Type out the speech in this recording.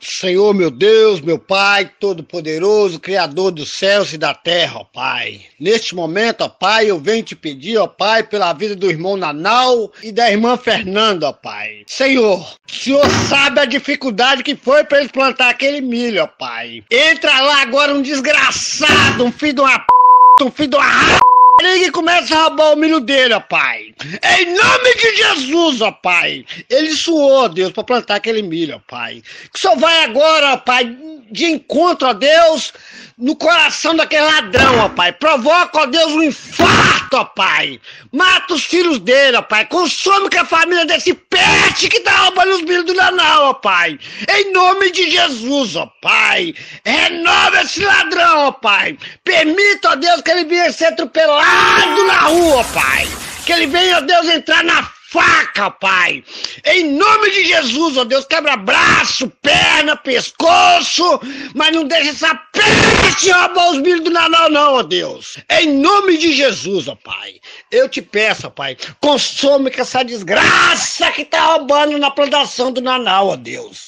Senhor, meu Deus, meu Pai, Todo-Poderoso, Criador dos céus e da terra, ó Pai. Neste momento, ó Pai, eu venho te pedir, ó Pai, pela vida do irmão Nanau e da irmã Fernanda, ó Pai. Senhor, o Senhor sabe a dificuldade que foi para eles plantar aquele milho, ó Pai. Entra lá agora um desgraçado, um filho de uma p, um filho de uma e começa a roubar o milho dele, ó pai. Em nome de Jesus, ó pai. Ele suou, Deus, para plantar aquele milho, ó pai. Que só vai agora, ó pai, de encontro a Deus no coração daquele ladrão, ó pai. Provoca, ó Deus, um infarto, ó pai. Mata os filhos dele, ó pai. Consome com a família desse peste que tá roubando os milhos do Nanau, ó pai. Em nome de Jesus, ó pai. Renova esse ladrão, ó pai. Permita, ó Deus, que ele venha ser atropelado na rua, pai. Que ele venha, ó Deus, entrar na faca, Pai. Em nome de Jesus, ó Deus, quebra braço, perna, pescoço, mas não deixa essa peste roubar os milhos do Nanau, não, ó Deus. Em nome de Jesus, ó Pai. Eu te peço, ó Pai, consome com essa desgraça que tá roubando na plantação do Nanau, ó Deus.